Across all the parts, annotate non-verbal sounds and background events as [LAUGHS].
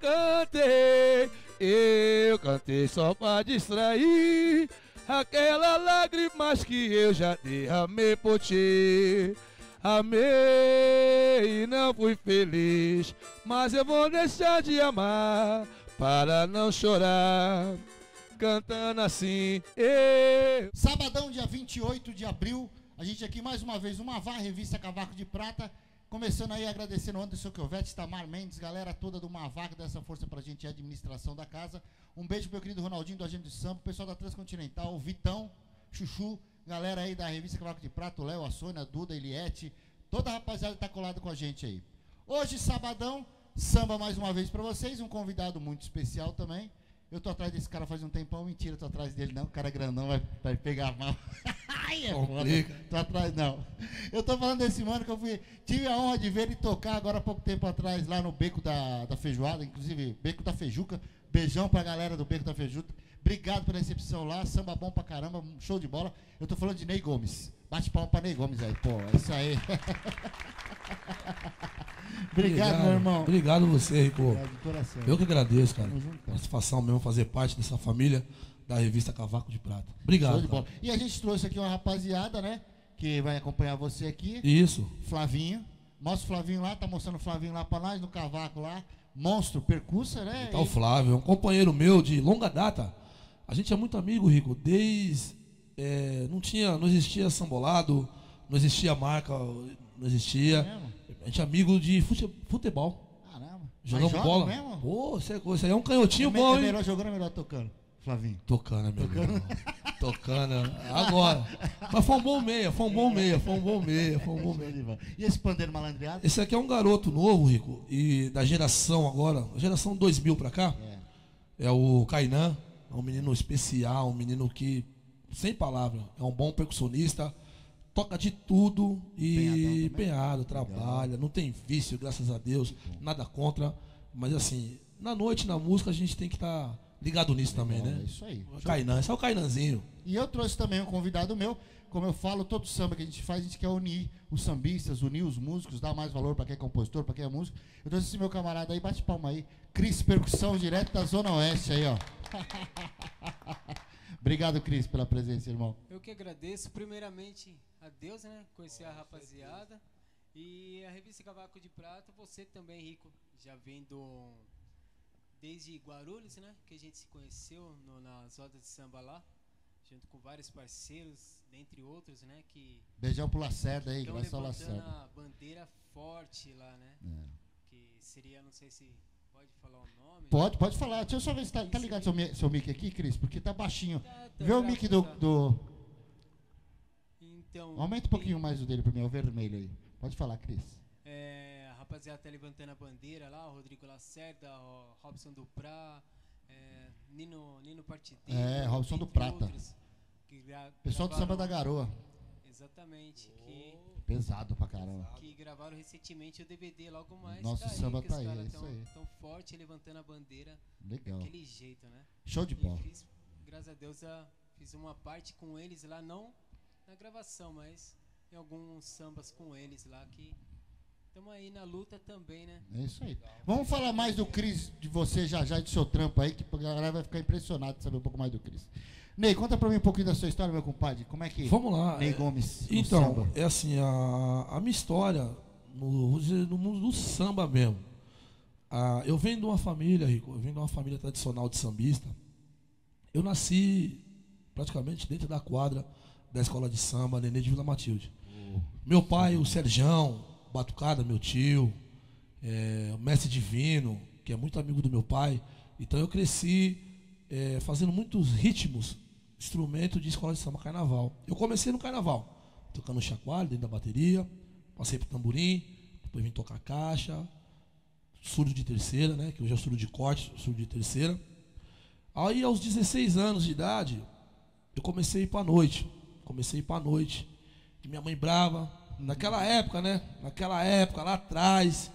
cantei, eu cantei só pra distrair aquelas lágrimas que eu já derramei por ti. Amei e não fui feliz, mas eu vou deixar de amar para não chorar. Cantando assim, eu. Sabadão, dia 28 de abril, a gente aqui mais uma vez, uma vá, revista Cavaco de Prata. Começando aí agradecendo o Anderson Quelvete, Tamar Mendes, galera toda do Mavac, dessa força pra gente administração da casa. Um beijo pro meu querido Ronaldinho do Agente de Samba, pessoal da Transcontinental, o Vitão, Chuchu, galera aí da revista Cavaco de Prata, o Léo, a Sônia, a Duda, a Eliette, toda a rapaziada tá colada com a gente aí. Hoje, sabadão, samba mais uma vez pra vocês, um convidado muito especial também. Eu tô atrás desse cara faz um tempão, mentira, tô atrás dele não, o cara é grandão vai, vai pegar mal. [LAUGHS] Ai, é foda. Tô atrás não. Eu tô falando desse mano que eu fui, tive a honra de ver ele tocar agora há pouco tempo atrás lá no Beco da, da Feijoada, inclusive Beco da Feijuca. Beijão pra galera do Beco da Feijuca. Obrigado pela recepção lá, samba bom pra caramba, show de bola. Eu tô falando de Ney Gomes. Bate palma pra Ney Gomes aí, pô, é isso aí. [LAUGHS] Obrigado, meu irmão. Obrigado você, Rico. Obrigado. Eu que agradeço, cara. Satisfação mesmo fazer parte dessa família da revista Cavaco de Prata. Obrigado. De. E a gente trouxe aqui uma rapaziada, né? Que vai acompanhar você aqui. Isso. Flavinho. Mostra o Flavinho lá, tá mostrando o Flavinho lá pra nós, no cavaco lá. Monstro, percussa, né? Tá o E- Flávio, é um companheiro meu de longa data. A gente é muito amigo, Rico. Desde. É, não tinha. Não existia sambolado, não existia marca, não existia. mesmo? A gente é amigo de fute- futebol. Caramba. Jogamos joga bola. mesmo? Pô, isso é, isso aí é um canhotinho é, bom, é hein? melhor jogando ou melhor tocando? Flavinho. Tocando, meu irmão. Tocando. Agora. Mas foi um bom meia, foi um bom meia, foi um bom meia, foi um bom meia. E esse pandeiro malandreado? Esse aqui é um garoto novo, Rico, e da geração agora, geração 2000 pra cá, É. é o Kainan, é um menino especial, um menino que, sem palavra, é um bom percussionista, toca de tudo e também? empenhado, trabalha, não tem vício, graças a Deus, nada contra, mas assim, na noite, na música, a gente tem que estar ligado nisso também, É né? isso aí. O Kainan, esse é o Kainanzinho. E eu trouxe também um convidado meu. Como eu falo, todo samba que a gente faz, a gente quer unir os sambistas, unir os músicos, dar mais valor para quem é compositor, para quem é músico. Eu trouxe esse meu camarada aí, bate palma aí. Cris Percussão, direto da Zona Oeste aí, ó. [LAUGHS] Obrigado, Cris, pela presença, irmão. Eu que agradeço, primeiramente a Deus, né? Conhecer a rapaziada. E a revista Cavaco de Prata, você também, Rico, já vem do. Desde Guarulhos, né? Que a gente se conheceu no- nas rodas de samba lá, junto com vários parceiros, dentre outros, né? Que Beijão pro Lacerda aí, estão graças ao levantando Lacerda. a bandeira forte lá, né? É. Que seria, não sei se pode falar o nome. Pode, pode falar. Deixa eu só ver se tá, tá ligado seu, seu mic aqui, Cris, porque tá baixinho. Tá, tá Vê o pra mic do, botar. do. Então, Aumenta um pouquinho mais o dele pra mim, é o vermelho aí. Pode falar, Cris. É, a rapaziada tá levantando a bandeira lá, o Rodrigo Lacerda, o Robson Duprá, é, Nino, Nino Partideiro. É, Robson do Prata. outros, Pessoal do Samba da Garoa. Exatamente, que, Pesado pra caramba. que gravaram recentemente o DVD logo mais. Nosso tá aí, samba que tá aí, é isso tão, aí. tão forte levantando a bandeira Legal. daquele jeito, né? Show de bola. fiz, graças a Deus, a- fiz uma parte com eles lá, não na gravação, mas em alguns sambas com eles lá que estamos aí na luta também, né? É isso aí. Vamos falar mais do Cris, de você já já, e do seu trampo aí, que a galera vai ficar impressionada de saber um pouco mais do Cris. Ney, conta pra mim um pouquinho da sua história, meu compadre. Como é que Vamos lá. Ney é- Gomes Então, samba? é assim, a, a minha história no, vou dizer, no mundo do samba mesmo. Ah, eu venho de uma família, Rico, eu venho de uma família tradicional de sambista. Eu nasci praticamente dentro da quadra da escola de samba Nenê de Vila Matilde. Meu pai, o Serjão, Batucada, meu tio, é, o mestre Divino, que é muito amigo do meu pai. Então eu cresci é, fazendo muitos ritmos, instrumento de escola de samba carnaval. Eu comecei no carnaval, tocando chacoalho dentro da bateria, passei pro tamborim, depois vim tocar caixa, surdo de terceira, né? Que hoje é surdo de corte, surdo de terceira. Aí aos 16 anos de idade, eu comecei a ir pra noite. Comecei a ir pra noite. E minha mãe brava. Naquela época, né? Naquela época, lá atrás.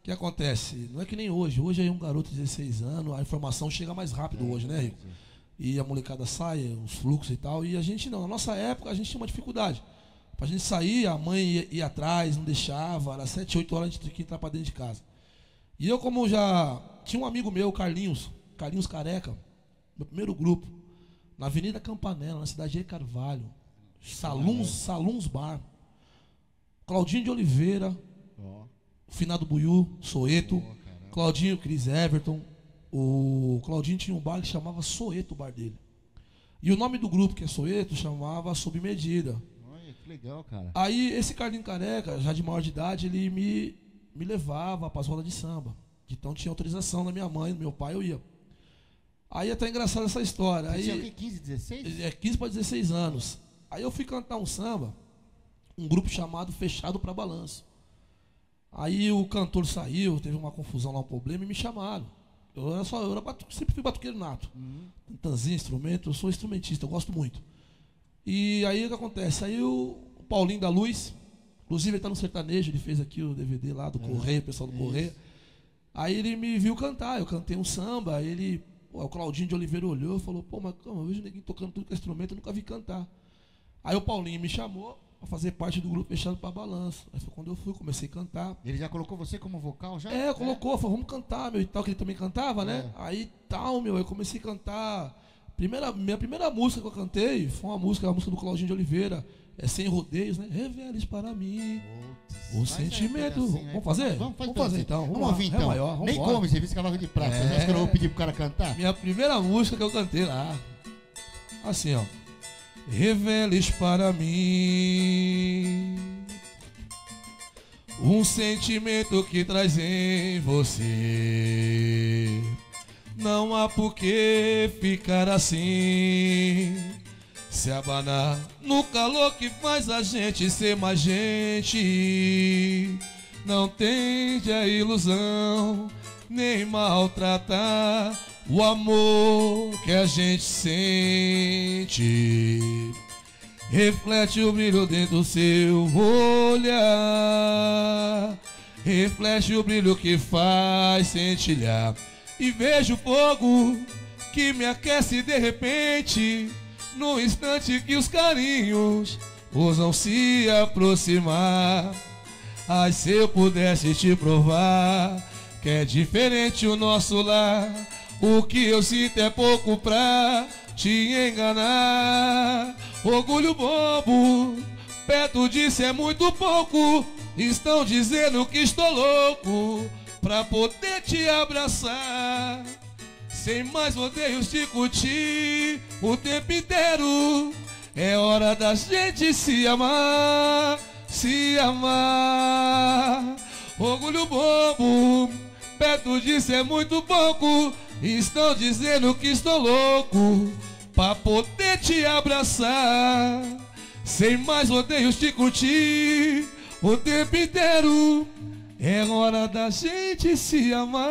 O que acontece? Não é que nem hoje. Hoje aí um garoto de 16 anos, a informação chega mais rápido hoje, né, Rico? E a molecada sai, os fluxos e tal. E a gente não. Na nossa época, a gente tinha uma dificuldade. Pra gente sair, a mãe ia, ia atrás, não deixava. Era 7, 8 horas a gente tinha que entrar pra dentro de casa. E eu, como já tinha um amigo meu, Carlinhos, Carlinhos Careca, meu primeiro grupo, na Avenida Campanella, na cidade de Carvalho. Saluns, Saluns Bar. Claudinho de Oliveira, Ó, Finado Buiú, Soeto, caramba. Claudinho, Cris Everton. O Claudinho tinha um bar que chamava Soeto, o bar dele. E o nome do grupo, que é Soeto, chamava Sob Medida. Olha, que legal, cara. Aí esse Carlinho Careca, já de maior de idade, ele me, me levava para as rodas de samba. Então tinha autorização da minha mãe, do meu pai, eu ia. Aí é até engraçada essa história. Você tinha o Aí, quê? 15, 16? é 15 para 16 anos. Aí eu fui cantar um samba, um grupo chamado Fechado para Balanço. Aí o cantor saiu, teve uma confusão lá, um problema, e me chamaram. Eu era só, eu era batu, sempre fui batuqueiro nato. Uhum. Tantanzinho, instrumento, eu sou instrumentista, eu gosto muito. E aí o que acontece? Aí o, Paulinho da Luz, inclusive ele está no sertanejo, ele fez aqui o DVD lá do Correio, o pessoal do É. isso. Correio. Aí ele me viu cantar, eu cantei um samba, ele, pô, o Claudinho de Oliveira olhou e falou, pô, mas calma, eu vejo ninguém tocando tudo com instrumento, eu nunca vi cantar. Aí o Paulinho me chamou para fazer parte do grupo fechado para balanço. Aí foi quando eu fui, comecei a cantar. Ele já colocou você como vocal já? É, colocou, falou, vamos cantar, meu, e tal, que ele também cantava, né? É. Aí tal, meu, eu comecei a cantar. Primeira, minha primeira música que eu cantei foi uma música, a música do Claudinho de Oliveira, é Sem Rodeios, né? Reveles para mim. Putz, O um sentimento. aí. Vamos fazer? Vamos, Vamos fazer, pedacinho. então. Vamos, Vamos ouvir Ré então. maior, vamos Nem embora. come, você viu esse cavalo de prata. É. Você acha que eu não vou pedir pro cara cantar? Minha primeira música que eu cantei lá. Assim, ó. Reveles para mim um sentimento que traz em você. Não há por que ficar assim. Se abanar no calor que faz a gente ser mais gente. Não tende a ilusão, nem maltratar o amor que a gente sente. Reflete o brilho dentro do seu olhar. Reflete o brilho que faz centilhar. E vejo o fogo que me aquece de repente. No instante que os carinhos ousam se aproximar. Ai, se eu pudesse te provar que é diferente o nosso lar. O que eu sinto é pouco pra te enganar. Orgulho bobo, perto disso é muito pouco. Estão dizendo que estou louco pra poder te abraçar. Sem mais rodeios te curtir o tempo inteiro. É hora da gente se amar, se amar. Orgulho bobo, perto disso é muito pouco. Estão dizendo que estou louco pra poder te abraçar. Sem mais rodeios te curtir o tempo inteiro. É hora da gente se amar.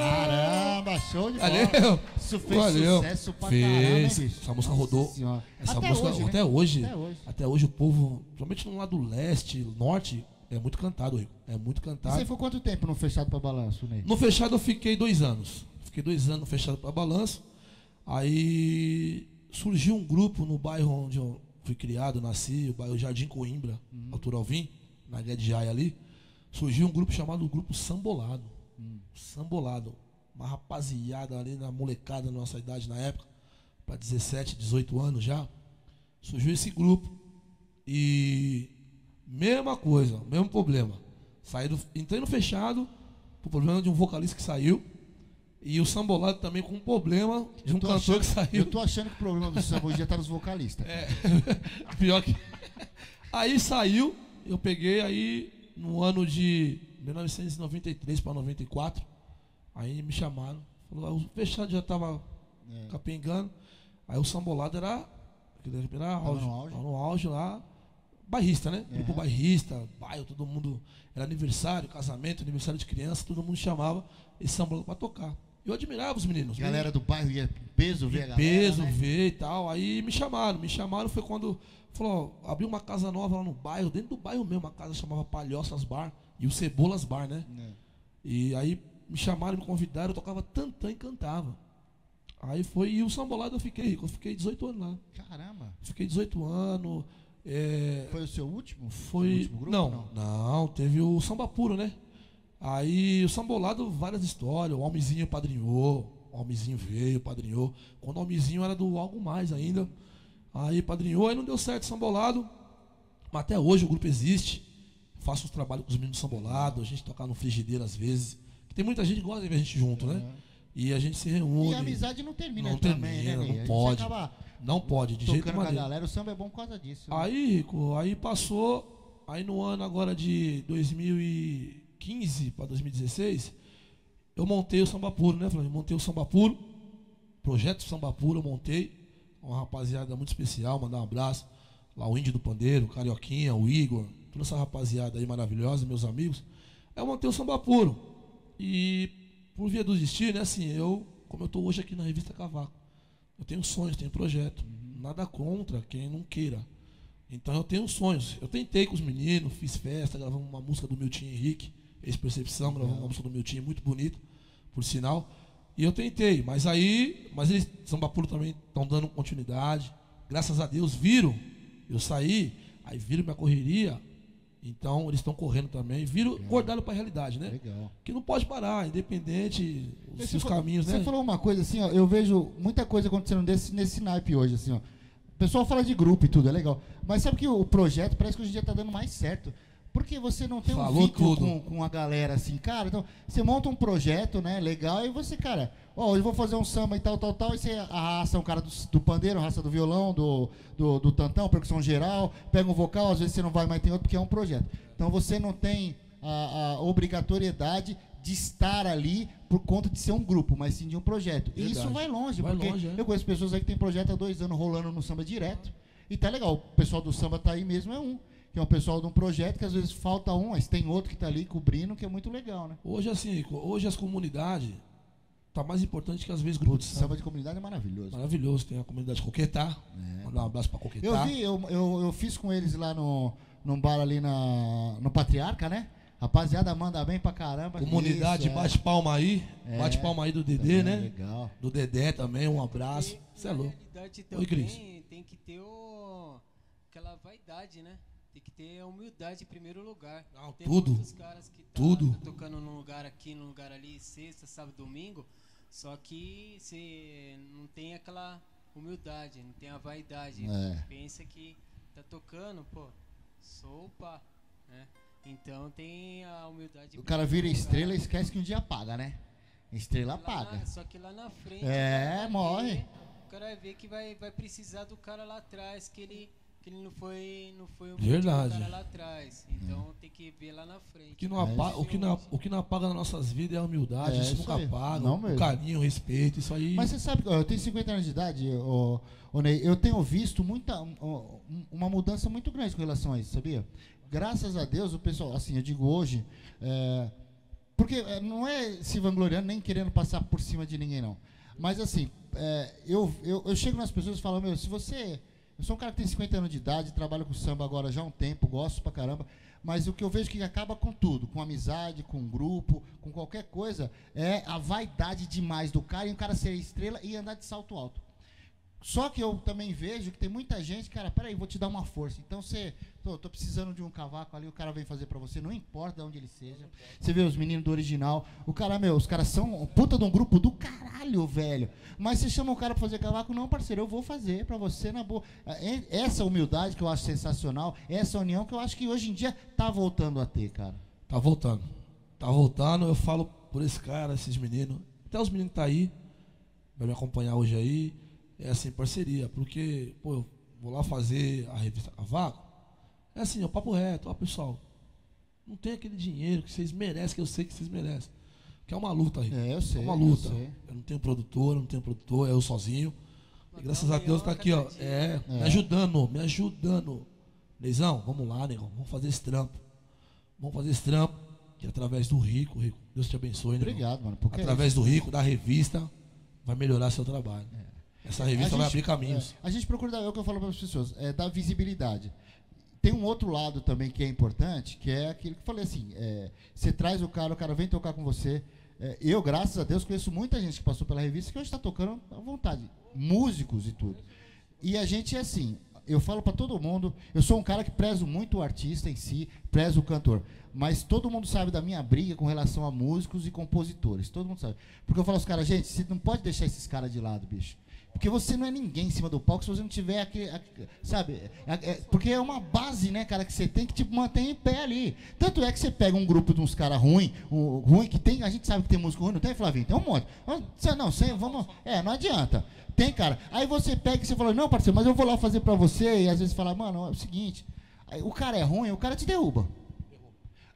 Caramba, show de bola. Valeu. Isso fez Valeu. sucesso pra Fez. caramba, hein? Essa música rodou. Nossa. Essa até música hoje, né? até hoje. Até hoje. Até hoje o povo, principalmente no lado leste, norte, é muito cantado, Rico. É muito Você cantado. foi quanto tempo no Fechado pra Balanço, Ney? No fechado eu fiquei dois anos. Fiquei dois anos no fechado para balanço. Aí surgiu um grupo no bairro onde eu fui criado, nasci, o bairro Jardim Coimbra, Uhum. Altura Alvim, na Jai ali. Surgiu um grupo chamado Grupo Sambolado. Hum. Sambolado. Uma rapaziada ali na molecada da nossa idade na época, para 17, 18 anos já. Surgiu esse grupo. E mesma coisa, mesmo problema. Saí do, entrei no fechado, por problema de um vocalista que saiu. E o sambolado também com um problema de um cantor achando- que saiu. Eu tô achando que o problema do samba hoje já tá nos vocalistas. É, [LAUGHS] pior que. [LAUGHS] Aí saiu, eu peguei aí no ano de 1993 para 94. Aí me chamaram. Falou, "Ah, o fechado já estava É. capengando. Aí o sambolado era. Era auge, no auge. tava no auge lá. Bairrista, né? Grupo Uhum. bairrista, bairro, todo mundo. Era aniversário, casamento, aniversário de criança, todo mundo chamava esse sambolado para tocar. Eu admirava os meninos. os Galera do bairro ia em peso ver a galera, peso, né? ver e tal. Aí me chamaram, me chamaram foi quando falou, ó, abriu uma casa nova lá no bairro, dentro do bairro mesmo, uma casa chamava Palhoças Bar e o Cebolas Bar, né? É. E aí me chamaram, me convidaram, eu tocava tantã e cantava. Aí foi, e o sambolado eu fiquei rico, eu fiquei 18 anos lá. Caramba. Fiquei 18 anos. É, Foi o seu último? foi. último grupo, não, não, teve o Samba Puro, né? Aí o Sambolado, várias histórias. O Almizinho padrinhou, o Almizinho veio, padrinhou. Quando o Almizinho era do Algo Mais ainda. Aí padrinhou, aí não deu certo o Sambolado. Mas até hoje o grupo existe. Faço os trabalhos com os meninos do Sambolado, a gente toca no frigideiro às vezes. Tem muita gente que gosta de ver a gente junto, né? E a gente se reúne. E a amizade não termina Não também, termina, né, não pode. acaba Não pode, de jeito tocando com a maneiro. galera. O samba é bom por causa disso. né? Aí, Rico, aí passou, aí no ano agora de 2015 para 2016, eu montei o Samba Puro, né? Eu montei o Samba Puro, projeto Samba Puro eu montei, uma rapaziada muito especial, mandar um abraço, lá o Índio do Pandeiro, o Carioquinha, o Igor, toda essa rapaziada aí maravilhosa, meus amigos. Aí eu montei o Samba Puro, e por via do destino, né, assim, eu, como eu estou hoje aqui na revista Cavaco, eu tenho sonhos, tenho projeto, nada contra quem não queira. Então eu tenho sonhos. Eu tentei com os meninos, fiz festa, gravamos uma música do Milton Henrique, ex-percepção, gravamos uma música do Milton muito bonita, por sinal. E eu tentei, mas aí, mas eles, Samba Puro também estão dando continuidade. Graças a Deus viram, eu saí, aí viram minha correria, então eles estão correndo também, viram, acordaram para a realidade, né? Legal. Que não pode parar, independente Você os seus falou- caminhos, Você né? falou uma coisa assim, ó, eu vejo muita coisa acontecendo desse, nesse naipe hoje, assim, ó. O pessoal fala de grupo e tudo, é legal. Mas sabe que o projeto parece que hoje em dia tá dando mais certo. Porque você não tem um Falou vínculo tudo. com, com a galera assim, cara. Então, você monta um projeto, né, legal, e você, cara, ó, hoje eu vou fazer um samba e tal, tal, tal, e você arrasta um cara do, do pandeiro, arrasta do violão, do, do, do tantão, percussão geral, pega um vocal, às vezes você não vai, mas tem outro, porque é um projeto. Então você não tem a, a obrigatoriedade de estar ali por conta de ser um grupo, mas sim de um projeto. E isso Verdade. vai longe, Vai porque longe, é. eu conheço pessoas aí que tem projeto há dois anos rolando no samba direto. E tá legal. O pessoal do samba tá aí mesmo, é um. É um pessoal de um projeto que às vezes falta um, mas tem outro que tá ali cobrindo, que é muito legal, né? Hoje, assim, hoje as comunidades tá mais importante que às vezes Putz, grupos de samba. de comunidade é maravilhoso. Maravilhoso, tem a comunidade Coquetá. Mandar um abraço pra Eu Coquetá. vi, eu, eu, eu fiz com eles lá no, num bar ali na, no Patriarca, né? Rapaziada, manda bem pra caramba. Comunidade, Isso, é. bate palma aí. É. Bate palma aí do Dedê, Também, né? Legal. Do Dedé também, um abraço. Você é louco. Oi, Cris. tem que ter o, aquela vaidade, né? Tem que ter a humildade em primeiro lugar. Não, tem tudo. muitos caras que tá, Tudo. tá tocando num lugar aqui, num lugar ali, sexta, sábado, domingo, só que você não tem aquela humildade, não tem a vaidade. É. Pensa que tá tocando, pô, sou pá, né? Então tem a humildade. O cara vira estrela e esquece que um dia apaga, né? Estrela Lá apaga. na- só que lá na frente. É, morre. ver- o cara vai ver que vai, vai precisar do cara lá atrás, que ele, ele não foi, não foi o Verdade. lá atrás. Então tem que ver lá na frente. O que, não É apa- isso. o, que não, o que não apaga nas nossas vidas é a humildade. É, isso, isso nunca aí. apaga. Não o mesmo. carinho, o respeito, isso aí. Mas você sabe, eu tenho 50 anos de idade, ô, ô Ney, eu tenho visto muita, um- um- uma mudança muito grande com relação a isso, sabia? Graças a Deus, o pessoal, assim, eu digo hoje, é, porque é, não é se vangloriando nem querendo passar por cima de ninguém, não. Mas assim, é, eu, eu, eu chego nas pessoas e falo, meu, se você. Eu sou um cara que tem 50 anos de idade, trabalho com samba agora já há um tempo, gosto pra caramba. Mas o que eu vejo que acaba com tudo, com amizade, com grupo, com qualquer coisa, é a vaidade demais do cara e o cara ser estrela e andar de salto alto. Só que eu também vejo que tem muita gente, cara, peraí, vou te dar uma força. Então você, tô, tô precisando de um cavaco ali, o cara vem fazer pra você, não importa de onde ele seja. Você vê os meninos do original, o cara, meu, os caras são puta de um grupo do caralho, velho. Mas você chama o cara pra fazer cavaco, não, parceiro, eu vou fazer pra você na boa. É- Essa humildade que eu acho sensacional, essa união que eu acho que hoje em dia tá voltando a ter, cara. Tá voltando. Tá voltando, eu falo por esse cara, esses meninos. Até os meninos que tá aí, vai me acompanhar hoje aí. É assim, parceria. Porque, pô, eu vou lá fazer a revista Cavaco. É assim, é o papo reto, ó, pessoal. Não tem aquele dinheiro que vocês merecem, que eu sei que vocês merecem. Que é uma luta aí. É, eu sei. É uma eu luta. sei. Eu não tenho produtor, eu não tenho produtor, é eu sozinho. E graças um a Deus tá aqui, ó. É, É. me ajudando, me ajudando. Neizão, vamos lá, negão. Vamos fazer esse trampo. Vamos fazer esse trampo. Que através do Rico, Rico, Deus te abençoe, negão. Obrigado, mano. Porque é Através do Rico, da revista, vai melhorar seu trabalho. Essa revista A vai gente- abrir caminhos. é, a gente procura é o que eu falo para as pessoas, é dar visibilidade. Tem um outro lado também que é importante, que é aquilo que eu falei assim, é, você traz o cara, o cara vem tocar com você. É, eu, graças a Deus, conheço muita gente que passou pela revista que hoje está tocando à vontade, músicos e tudo. E a gente é assim, eu falo pra todo mundo, eu sou um cara que prezo muito o artista em si, prezo o cantor, mas todo mundo sabe da minha briga com relação a músicos e compositores, todo mundo sabe. Porque eu falo aos caras, gente, você não pode deixar esses caras de lado, bicho. Porque você não é ninguém em cima do palco se você não tiver aquele. sabe? É- é- porque é uma base, né, cara, que você tem que tipo, manter em pé ali. Tanto é que você pega um grupo de uns caras ruins, um, ruim, que tem. A gente sabe que tem músico ruim, não tem, Flavinho? Tem um monte. Não, você, vamos. É, não adianta. Tem, cara. Aí você pega e você fala, não, parceiro, mas eu vou lá fazer pra você. E às vezes fala, mano, é o seguinte. O cara é ruim, o cara te derruba.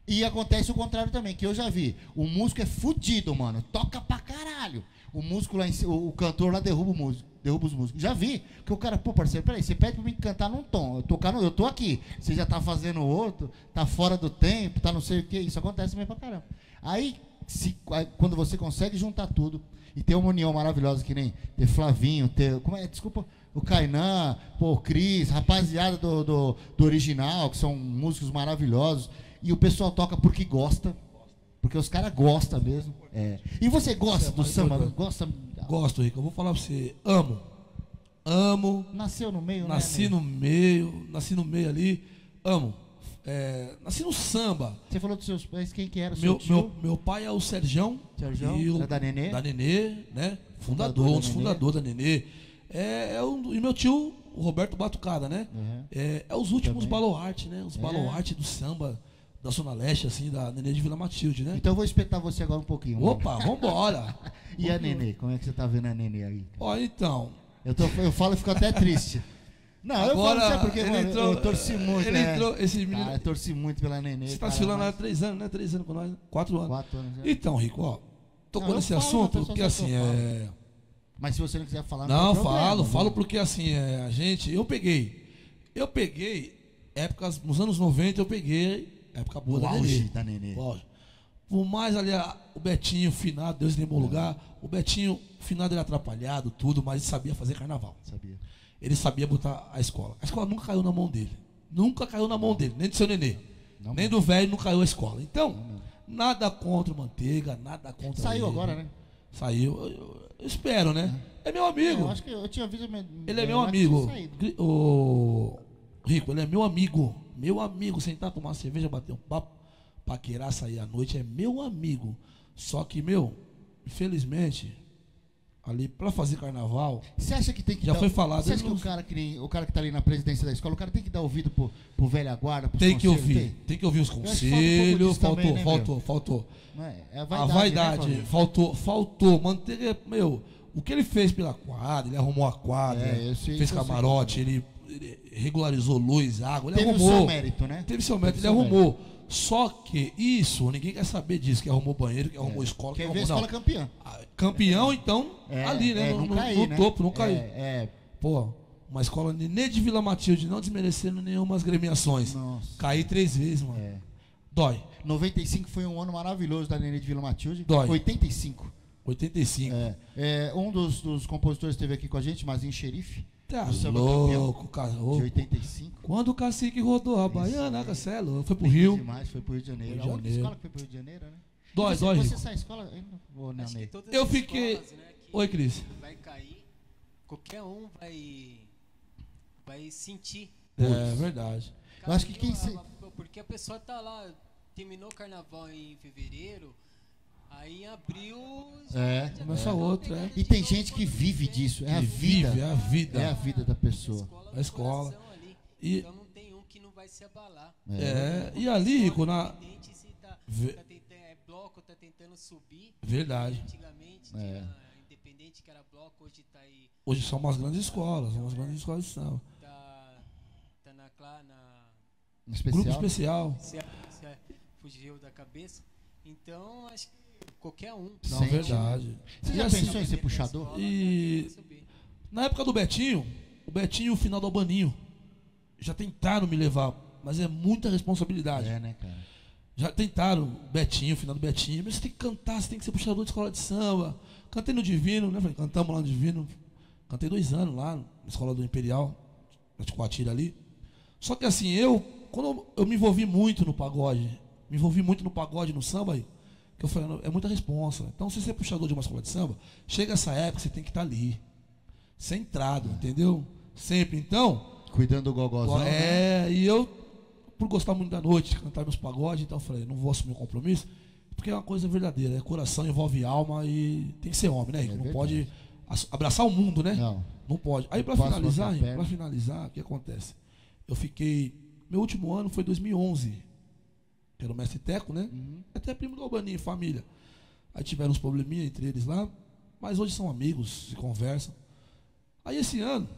E acontece o contrário também, que eu já vi. O músico é fudido, mano. Toca pra caralho. O músico lá em o, o cantor lá derruba o músico, derruba os músicos. Já vi. Que o cara, pô, parceiro, peraí, você pede pra mim cantar num tom. Eu, no, eu tô aqui. Você já tá fazendo outro, tá fora do tempo, tá não sei o que. Isso acontece mesmo pra caramba. Aí, se, aí, quando você consegue juntar tudo e ter uma união maravilhosa, que nem ter Flavinho, ter. Como é? Desculpa. O Kainan, pô, o Cris, rapaziada do, do, do original, que são músicos maravilhosos. E o pessoal toca porque gosta. Porque os caras gostam mesmo. É. E você gosta é do samba? importante. Gosta? Gosto, Rico. Eu vou falar pra você. Amo. Amo. Nasceu no meio, Nasci né? no meio. Nasci no meio ali. Amo. É, nasci no samba. Você falou dos seus pais, quem que era o seu Meu, meu, meu pai é o Serjão. Serjão, e o- é da Nenê? Da Nenê, né? Fundador, Fundador da um dos fundadores da Nenê. É, é um, e meu tio, o Roberto Batucada, né? Uhum. É, é os últimos Também. baluarte, né? Os É. baluarte do samba da Zona Leste, assim, da Nenê de Vila Matilde, né? Então eu vou espetar você agora um pouquinho. mano. Opa, vambora! [LAUGHS] E a Nenê? Como é que você tá vendo a Nenê aí? Ó, então, Eu, tô, eu falo e fico até triste. [LAUGHS] Não, eu falo, agora sabe por quê, ele mano? entrou, eu torci muito. ele é. entrou, esse menino, Cara, eu torci muito pela Nenê. você tá falando há três anos, né? Três anos com nós, quatro anos. Quatro anos. já. Então, Rico, ó, tocou Não, eu nesse falo, assunto, porque assim, eu é... Mas se você não quiser falar, não, Não, problema, falo, mano. falo porque assim, é, a gente, eu peguei, eu peguei épocas, nos anos 90 eu peguei época boa O da auge Nenê. da Nenê. Lógico. Por mais ali, o Betinho, finado, Deus em bom lugar, o Betinho, finado, ele atrapalhado, tudo, mas ele sabia fazer carnaval. Sabia. Ele sabia botar a escola. A escola nunca caiu na mão dele. Nunca caiu na mão dele, nem do seu nenê. Não, nem do velho não caiu a escola. Então, nada contra o Manteiga, nada contra Saiu ele. agora, né? Saiu. Eu, eu- eu espero, né? É meu amigo. Eu acho que eu tinha visto. Ele é eu meu amigo. O Rico, ele é meu amigo. Meu amigo. Sentar, tomar uma cerveja, bater um papo, paquerar, sair à noite. É meu amigo. Só que, meu, infelizmente, ali pra fazer carnaval, Você acha que tem que Já dar, foi falado, Você acha que o não- cara que nem- o cara que tá ali na presidência da escola, o cara tem que dar ouvido pro, pro velha guarda, tem que ouvir. Tem? Tem que ouvir os conselhos. Faltou, também, né, faltou, faltou. É? É a A vaidade. vaidade, né, faltou, faltou. Manteiga, meu, o que ele fez pela quadra, ele arrumou a quadra, É, sei- fez sei camarote, ele, ele regularizou luz, água, ele Teve arrumou. seu mérito, né? Teve seu mérito, ele Teve seu arrumou. Só que isso, ninguém quer saber disso, que arrumou banheiro, que arrumou escola, que Quer ver a arrumou. escola Não. campeã. Ah, Campeão, então, É, ali, né? é, no não no- né? topo, não É, caiu. É, Pô, uma escola nem de Vila Matilde, não desmerecendo nenhuma agremiações. Nossa. Caí três vezes, mano. é. Dói. 95 foi um ano maravilhoso da Nenê de Vila Matilde. Dói. 85. 85. É, é, um dos, dos compositores esteve aqui com a gente, Mazinho Xerife, Tá louco, cara. de 85. Quando o cacique rodou a baiana, você é louco. Foi pro Rio. Demais, foi pro Rio de Janeiro. Rio de a única Janeiro. escola que foi pro Rio de Janeiro, né? Dói, você, dói, Você sai escola... Eu não vou, né, Acho que Ney? todas Eu as fiquei- escolas, né, que Oi, Cris. Vai cair, qualquer um vai, vai sentir. É verdade. Eu acho que quem se- Porque a pessoa tá lá, terminou o carnaval em fevereiro, aí em abril. É, começa outra, pegando é. E tem gente que vive disso. É a vida. vive, é a vida. É a vida da pessoa. Escola A escola. E- Então não tem um que não vai se abalar. É, e ali, Rico, na. Independente se tá, Ve- tá tentando, é bloco, tá tentando subir. Verdade. Antigamente É. tinha independente que era bloco, hoje tá aí. Hoje são umas grandes escolas, umas grandes escolas de samba. Tá, tá na, na Em Grupo especial. especial. se, se fugiu da cabeça. Então acho que qualquer um. Não, Sente. verdade. Você E já assim, pensou em ser puxador? E-. Na época do Betinho, o Betinho, o final do Albaninho, já tentaram me levar, mas é muita responsabilidade. É, né, cara? Já tentaram, o Betinho, o final do Betinho, mas você tem que cantar, você tem que ser puxador de escola de samba. Cantei no Divino, né? Falei, cantamos lá no Divino. Cantei dois anos lá, na escola do Imperial, na Ticoatira ali. Só que assim, eu, quando eu, eu me envolvi muito no pagode, me envolvi muito no pagode, no samba, aí, eu falei, não, é muita responsa. Então, se você é puxador de uma escola de samba, chega essa época, você tem que estar ali. Centrado, entendeu? Sempre. Então, Cuidando do gogozão. né? É, e eu, por gostar muito da noite, cantar meus pagodes, então eu falei, não vou assumir o compromisso, porque é uma coisa verdadeira, é coração, envolve alma e tem que ser homem, né? Rico? não É verdade. pode abraçar o mundo, né? Não. Não pode. Aí pra Não posso finalizar, pra finalizar, o que acontece? Eu fiquei, meu último ano foi 2011, pelo mestre Teco, né? Uhum. Até primo do Albaninho, família. Aí tiveram uns probleminha entre eles lá, mas hoje são amigos, se conversam. Aí esse ano,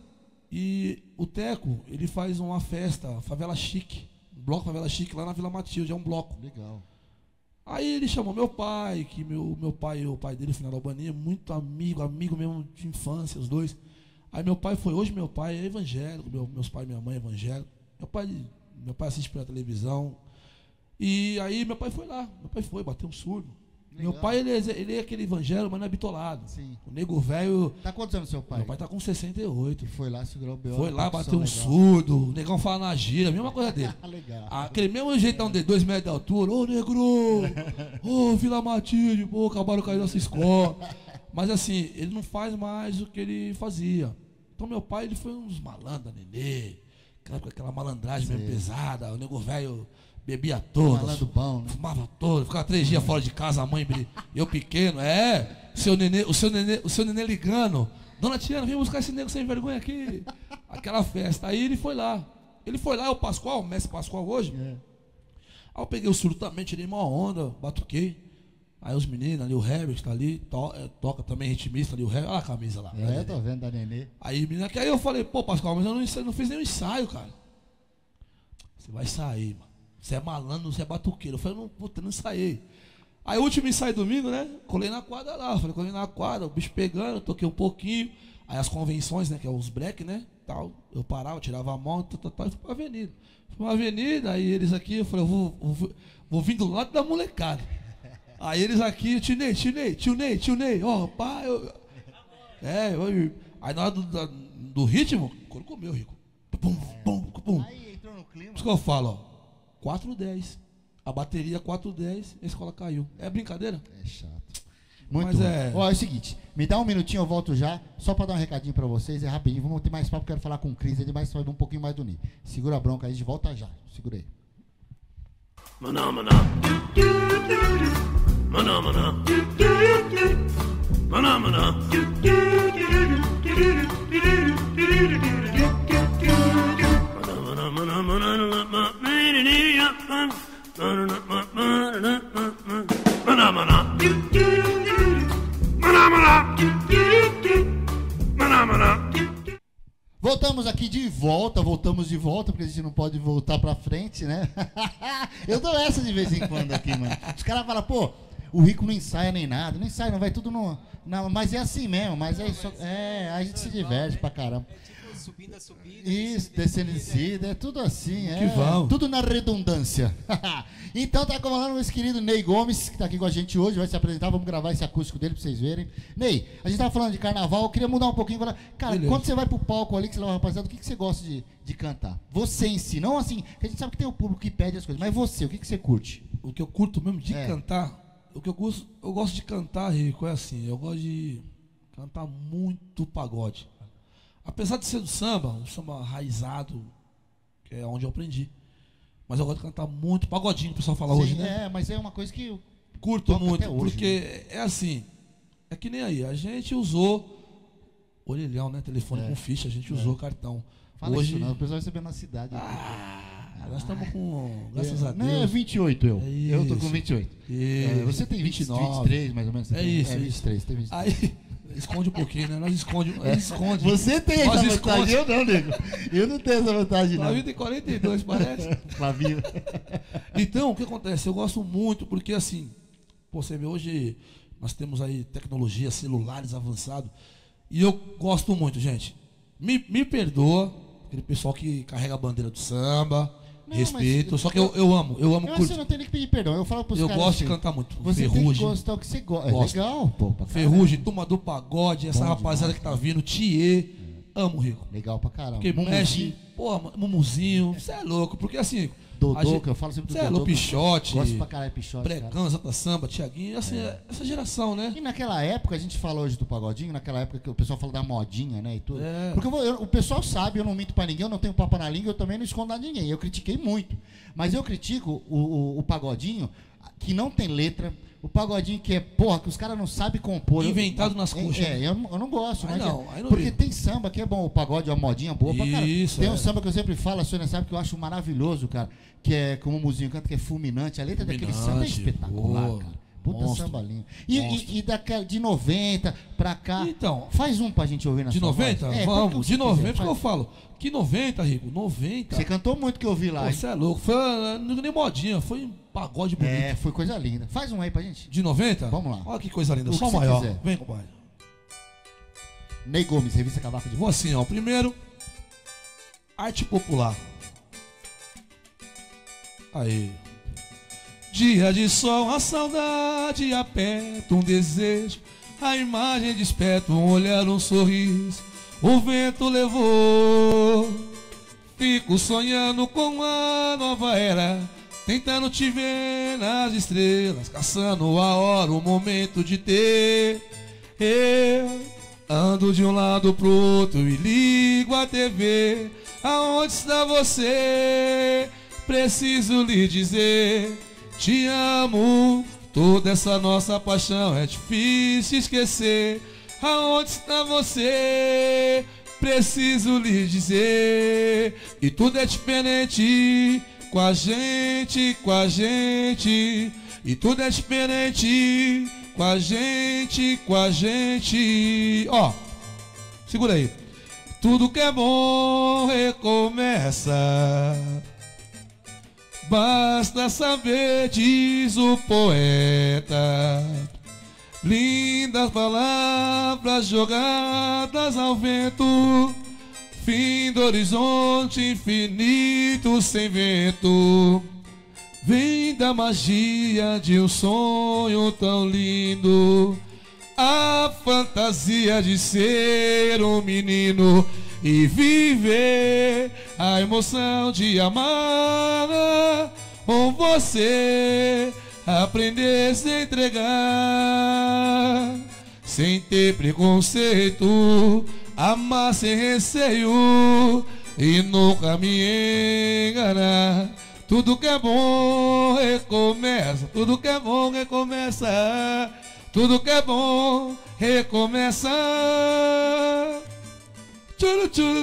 e o Teco, ele faz uma festa, Favela Chique, um bloco Favela Chique lá na Vila Matilde, é um bloco. Legal. Aí ele chamou meu pai, que meu, meu pai e o pai dele, o final da Albaninha, muito amigo, amigo mesmo de infância, os dois. Aí meu pai foi, hoje meu pai é evangélico, meu, meus pais e minha mãe é evangélico. Meu pai, meu pai assiste pela televisão. E aí meu pai foi lá, meu pai foi, bateu um surdo. Meu Legal. pai, ele é, ele é aquele evangélico, mas não é bitolado. Sim. O nego velho, Tá quantos anos seu pai? meu pai tá com 68. Que foi lá, segurou o B.O. Foi lá, bateu um legal. surdo, o negão fala na gira, a mesma coisa dele. [LAUGHS] Ah, legal. Aquele mesmo jeitão de dois metros de altura, ô negro, [LAUGHS] ô Vila Matilde, pô, acabaram com a nossa escola. Mas assim, ele não faz mais o que ele fazia. Então meu pai, ele foi uns malandros, nenê, aquela, aquela malandragem mesmo Sei. pesada, o nego velho bebia bom, né? fumava todo, ficava três dias fora de casa, a mãe, eu pequeno, é, o seu nenê, o seu nenê, o seu nenê ligando, dona Tiana, vem buscar esse nego sem vergonha aqui. Aquela festa. Aí ele foi lá. Ele foi lá, o Pascoal, o mestre Pascoal hoje. É. Aí eu peguei o surdo também, tirei uma onda, batuquei. Aí os meninos ali, o Herbert tá ali, to- é, toca também ritmista ali, o Herbert, olha a camisa lá. É, tô vendo da Nenê. Aí, menina, que aí eu falei, pô, Pascoal, mas eu não, ensa- não fiz nenhum ensaio, cara. Você vai sair, mano. Você é malandro, você é batuqueiro. Eu falei, não, puta, não ensaiei. Aí o último ensaio domingo, né? Colei na quadra lá. Falei, colei na quadra, o bicho pegando, toquei um pouquinho. Aí as convenções, né? Que é os break, né? Tal. Eu parava, tirava a mão, tal, tal, tal, e fui pra avenida. Fui pra avenida, aí eles aqui, eu falei, eu vou, vou, vou vir do lado da molecada. Aí eles aqui, tio Ney, tio Ney, tio Ney, tio Ney, ó, pai, eu, é, eu, aí na hora do, da- do ritmo, couro comeu, Rico. Pum, pum, pum. Aí entrou no clima. Por isso que eu falo, ó. 410. A bateria 410, a escola caiu. É brincadeira? É chato. Muito Mas bom. é- Ó, é o seguinte, me dá um minutinho, eu volto já, só pra dar um recadinho pra vocês, é rapidinho, vamos ter mais papo, quero falar com o Cris, ele vai saber um pouquinho mais do Ni. Segura a bronca aí, a gente volta já. Segura aí. Maná, maná. Maná, maná. Maná, maná. Maná, Voltamos aqui de volta, voltamos de volta, porque a gente não pode voltar pra frente, né? [LAUGHS] eu dou essa de vez em quando aqui, mano. Os caras falam, pô, o rico não ensaia nem nada, não ensaia, não vai tudo no. Não, mas é assim mesmo, mas é isso. É, a gente se diverte pra caramba. É tipo subindo a subida. Isso, descendo em descida, é tudo assim, é. Que vão. Tudo na redundância. [LAUGHS] então tá comandando esse querido Ney Gomes, que tá aqui com a gente hoje, vai se apresentar, vamos gravar esse acústico dele pra vocês verem. Ney, a gente tava falando de carnaval, eu queria mudar um pouquinho, falar, cara, Beleza. quando você vai pro palco ali, que você leva rapaziada, o que, que você gosta de, de cantar? Você em si, não assim, que a gente sabe que tem o público que pede as coisas, mas você, o que, que você curte? O que eu curto mesmo de É. cantar, o que eu gosto, eu gosto de cantar, Rico, é assim, eu gosto de cantar muito pagode. Apesar de ser do samba, um samba raizado, que é onde eu aprendi. Mas eu gosto de cantar muito pagodinho, o pessoal fala hoje, Sim, né? É, mas é uma coisa que. eu- Curto muito, hoje, né? porque é assim, é que nem aí, a gente usou orelhão, né? Telefone É. com ficha, a gente usou cartão. Fala hoje, isso, não, o pessoal vai saber na cidade. ah, nós estamos com, graças a Não, é Deus. 28 eu. É eu tô com isso. 28. E- É, você tem 20, 23, mais ou menos? É tem? isso, É isso. 23, tem 23. Aí, esconde um pouquinho, né? Nós esconde, nós esconde. Você tem Nós essa esconde. vantagem, eu não, nego. Eu não tenho essa vantagem, não. Flavinho tem 42, parece. [LAUGHS] Flavinho. Então, o que acontece? Eu gosto muito, porque assim, você vê hoje, nós temos aí tecnologia, celulares avançados, e eu gosto muito, gente. Me, me perdoa, aquele pessoal que carrega a bandeira do samba, Não, respeito, mas- só que eu, eu amo, eu amo Eu curto. você não tem nem que pedir perdão. Eu falo pros Eu caras gosto de assim, cantar muito. Você tem que Ferrugem, gostar o que você gosta. É legal, pô. Ferrugem, Turma do Pagode, essa Bom rapaziada demais, que tá vindo, Thier, amo, Rico. Legal pra caramba. Porque mexe, porra, Mumuzinho, você é louco, porque assim, Dodô, A gente- que eu falo sempre do é Dodô. louco, Pichote, Gosto pra caralho Pichote, cara. Precão, Zata Samba, Tiaguinho, assim, essa geração, né? E naquela época, a gente fala hoje do pagodinho, naquela época que o pessoal fala da modinha, né, e tudo. É. Porque eu vou- eu- o pessoal sabe, eu não minto pra ninguém, eu não tenho papo na língua, eu também não escondo de ninguém. Eu critiquei muito. Mas eu critico o, o- o pagodinho que não tem letra, o pagodinho que é, porra, que os caras não sabem compor. Eu- Inventado nas é, coxas, É, eu, não- eu não gosto, Aí né? não, não porque ligo. tem samba que é bom, o pagode é uma modinha boa pra caralho. Isso, Tem é. um samba que eu sempre falo, a Sônia sabe que eu acho maravilhoso, cara, que é como o Muzinho canta, que é fulminante. A letra daquele samba é Fulminante, espetacular, boa. cara. Puta Monstro. samba lindo. E, e, e daquela, de 90 pra cá. Então, Faz um pra gente ouvir na de sua 90? voz. É, Vamos, de 90 quiser, que eu falo. Que 90, Rico? 90? Você cantou muito que eu ouvi lá. Você é louco. Foi não nem modinha, foi um pagode bonito. É, foi coisa linda. Faz um aí pra gente. De 90? Vamos lá. Olha que coisa linda. O Só maior. quiser. Vem, compadre. Ney Gomes, revista Cavaco de Vou assim, ó. Primeiro, arte popular. Aí. Dia de sol, a saudade aperta um desejo. A imagem desperta um olhar, um sorriso. O vento levou. Fico sonhando com a nova era. Tentando te ver nas estrelas. Caçando a hora, o momento de ter. Eu ando de um lado pro outro e ligo a TV. Aonde está você? Preciso lhe dizer: Te amo. Toda essa nossa paixão é difícil esquecer. Aonde está você? Preciso lhe dizer. E tudo é diferente com a gente, com a gente. E tudo é diferente com a gente, com a gente. Ó, segura aí. Tudo que é bom recomeça. Basta saber, diz o poeta. Lindas palavras jogadas ao vento. Fim do horizonte infinito sem vento. Vem da magia de um sonho tão lindo. A fantasia de ser um menino e viver a emoção de amar com você. Aprender a se entregar sem ter preconceito, amar sem receio e nunca me enganar. Tudo que é bom recomeça, tudo que é bom recomeça, tudo que é bom recomeça. Tchuru, tchuru.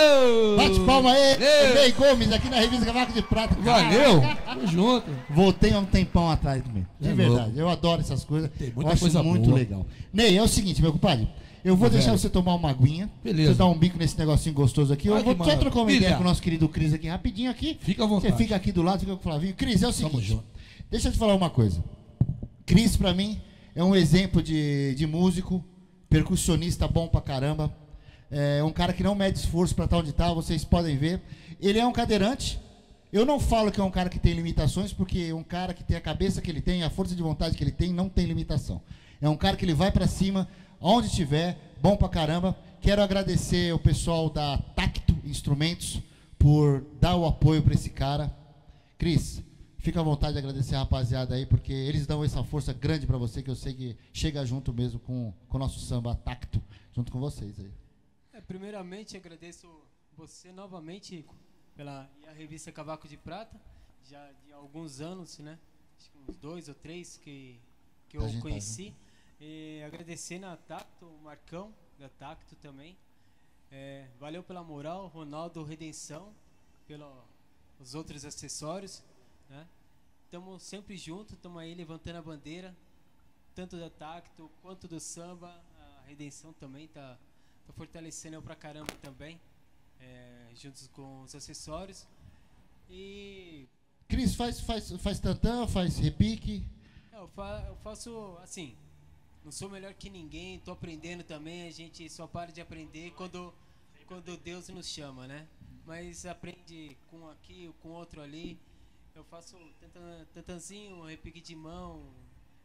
Oh. Bate palma aí. Ney Gomes, aqui na revista Cavaco de Prata. Valeu! Tamo junto. Voltei há um tempão atrás também. De É verdade. louco. Eu adoro essas coisas. Tem muita eu acho coisa muito boa. legal. Ney, é o seguinte, meu compadre. Eu vou Meu deixar velho. você tomar uma aguinha. Beleza. Você dar um bico nesse negocinho gostoso aqui. Eu Ai, vou só trocar uma ideia com o nosso querido Cris aqui rapidinho aqui. Fica à Você vontade. fica aqui do lado, fica com o Flavinho. Cris, é o seguinte. Deixa eu te falar uma coisa. Cris, pra mim, é um exemplo de, de músico, percussionista bom pra caramba. É um cara que não mede esforço pra estar onde tá, vocês podem ver. Ele é um cadeirante. Eu não falo que é um cara que tem limitações, porque um cara que tem a cabeça que ele tem, a força de vontade que ele tem, não tem limitação. É um cara que ele vai pra cima, onde tiver, bom pra caramba. Quero agradecer o pessoal da Tacto Instrumentos por dar o apoio pra esse cara. Cris, fica à vontade de agradecer a rapaziada aí, porque eles dão essa força grande pra você, que eu sei que chega junto mesmo com, com o nosso samba Tacto, junto com vocês aí. É, primeiramente, agradeço você novamente, Rico, pela e a revista Cavaco de Prata, já de alguns anos, né? Acho que uns dois ou três que, que eu tá conheci. E agradecendo a Tacto, o Marcão da Tacto também. É, valeu pela moral, Ronaldo Redenção, pelos outros acessórios, né? Estamos sempre juntos, estamos aí levantando a bandeira, tanto da Tacto quanto do samba. A Redenção também tá, tá fortalecendo eu pra caramba também, é, juntos com os acessórios. E Cris, faz, faz, faz tantã, faz repique. é, eu, fa- eu faço assim, não sou melhor que ninguém, tô aprendendo também, a gente só para de aprender quando, quando Deus nos chama, né? Mas aprende com aqui, com outro ali. Eu faço tantan- tantanzinho, repique de mão,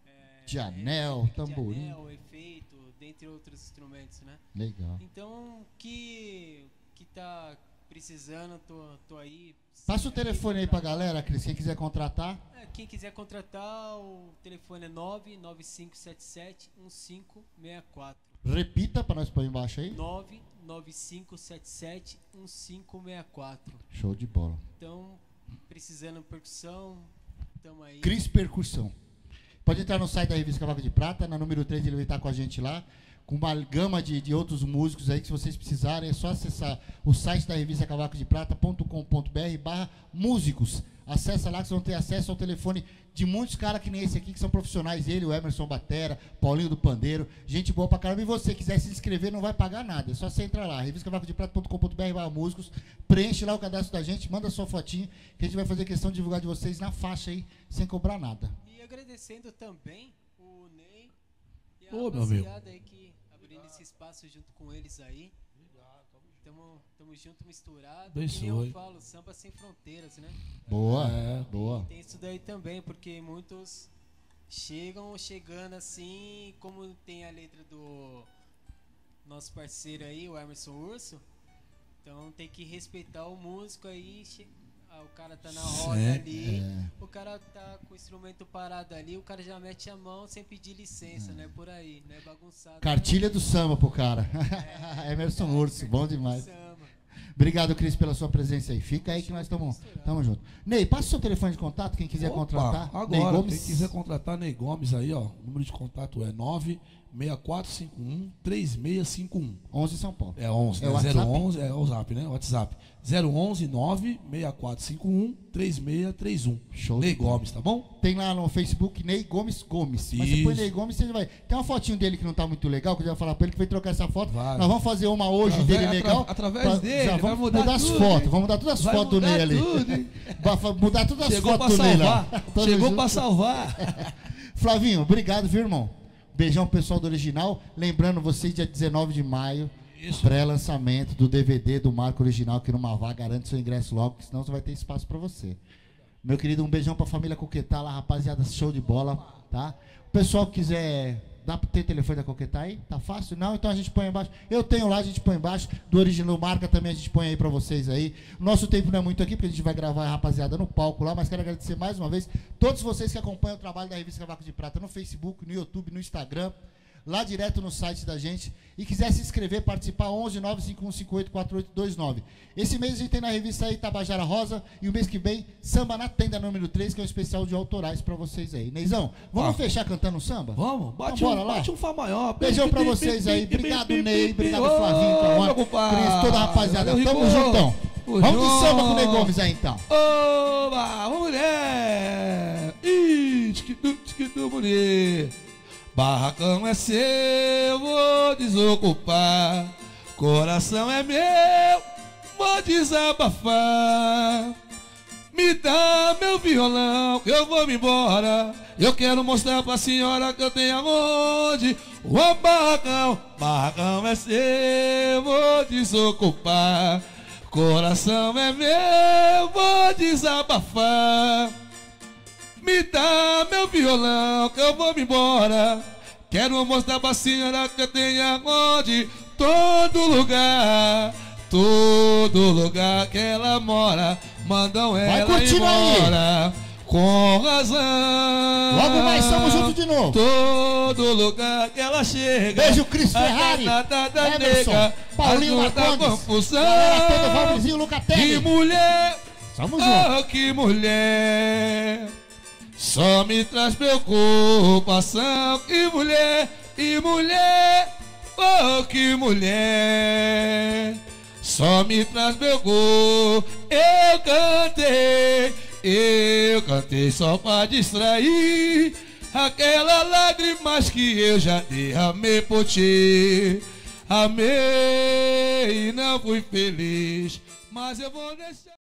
é, De anel, repique tamborim. De anel, efeito, dentre outros instrumentos, né? Legal. Então, que, que tá precisando, tô, tô aí. Passa o telefone aí pra galera, Cris. Quem quiser contratar. É, quem quiser contratar, o telefone é 99577 1564. Repita pra nós pôr embaixo aí. 99577 1564. Show de bola. Então, precisando de percussão, tamo aí. Cris Percussão. Pode entrar no site da revista Cavaco de Prata, na número 3 ele vai estar com a gente lá, com uma gama de, de outros músicos aí que se vocês precisarem, é só acessar o site da revista Cavaco de Prata.com.br barra músicos. Acessa lá que vocês vão ter acesso ao telefone de muitos caras que nem esse aqui, que são profissionais, ele, o Emerson Batera, Paulinho do Pandeiro, gente boa pra caramba. E você quiser se inscrever, não vai pagar nada. É só você entrar lá, revistacavacodeprata.com.br barra músicos, preenche lá o cadastro da gente, manda sua fotinha, que a gente vai fazer questão de divulgar de vocês na faixa aí, sem cobrar nada. E agradecendo também o Ney e a Ô, meu amigo. rapaziada aí que abrindo esse espaço junto com eles aí. Tamo, tamo junto, misturado. Abençoe. eu falo, samba sem fronteiras, né? Boa, É. boa. Tem isso daí também, porque muitos chegam chegando assim, como tem a letra do nosso parceiro aí, o Emerson Urso. Então tem que respeitar o músico aí. ah, o cara tá na roda Sim, ali, é. O cara tá com o instrumento parado ali, o cara já mete a mão sem pedir licença, né? Por aí, né? Bagunçado. Cartilha do samba pro cara. [LAUGHS] Emerson Urso, bom demais. Obrigado, Cris, pela sua presença aí. Fica aí que nós estamos junto. Ney, passa o seu telefone de contato, quem quiser Opa, contratar. Ney Agora, Gomes. quem quiser contratar Ney Gomes aí, ó, o número de contato é 96451 3651. 11 São Paulo. É 11, É o né? WhatsApp? 011, é o Zap, né? WhatsApp. 011 96451 3631. Show Ney. Gomes, tá bom? Tem lá no Facebook Ney Gomes Gomes. Mas você põe Isso. Ney Gomes, você vai. Tem uma fotinho dele que não tá muito legal, que eu já falar pra ele que vai trocar essa foto. Vai. Nós vamos fazer uma hoje Através- dele legal. atra- através pra- dele, já vamos mudar as tudo, fotos. hein? Vamos mudar todas as Vai fotos mudar Ney ali. tudo, [LAUGHS] mudar todas as Chegou fotos do Ney lá. [LAUGHS] Chegou junto. pra salvar. [LAUGHS] Flavinho, obrigado, viu, irmão? Beijão pessoal do original. Lembrando vocês, dia 19 de maio, pré-lançamento do DVD do Marco Original aqui no Mavá. Garante seu ingresso logo, que senão só vai ter espaço pra você. Meu querido, um beijão pra família Coquetá lá, rapaziada, show de bola, tá? O pessoal que quiser. Dá pra ter telefone da aí? Tá fácil? Não? Então a gente põe embaixo. Eu tenho lá, a gente põe embaixo. Do original marca também a gente põe aí pra vocês aí. Nosso tempo não é muito aqui, porque a gente vai gravar a rapaziada no palco lá, mas quero agradecer mais uma vez todos vocês que acompanham o trabalho da revista Cavaco de Prata no Facebook, no YouTube, no Instagram lá direto no site da gente e quiser se inscrever, participar, 11 95158 4829. Esse mês a gente tem na revista aí Tabajara Rosa e o mês que vem Samba na Tenda número 3, que é um especial de autorais pra vocês aí. Neizão, vamos Ah. fechar cantando um samba? Vamos, bate, Então, bora um, lá. bate um Fá maior. Beijão pra vocês aí. Obrigado, Ney. Obrigado, Flavinho, Cauã. Cris, toda a rapaziada. Tamo juntão. Vamos de samba com o Ney Gomes aí então. Oba, ô mulher! Ih, tchiquidu, tchiquidu, mulher! Barracão é seu, vou desocupar. Coração é meu, vou desabafar. Me dá meu violão, que eu vou me embora. Eu quero mostrar pra senhora que eu tenho aonde. O barracão, barracão é seu, vou desocupar. Coração é meu, vou desabafar. Me dá meu violão que eu vou me embora. Quero mostrar pra senhora que eu tenho aonde. Todo lugar, todo lugar que ela mora, mandam ela curtindo aí. embora. Com razão. Logo mais, tamo junto de novo. Todo lugar que ela chega. Beijo, Cris Ferrari, Emerson, nega Paulinho Marcondes, confusão. galera toda, Valdirzinho, Que Lucatelli. mulher, Tamo junto. oh que mulher, só me traz preocupação. Que mulher, e mulher, oh que mulher, só me traz preocupação. Eu cantei, eu cantei só pra distrair. Aquelas lágrimas que eu já derramei por ti. Amei e não fui feliz, mas eu vou deixar.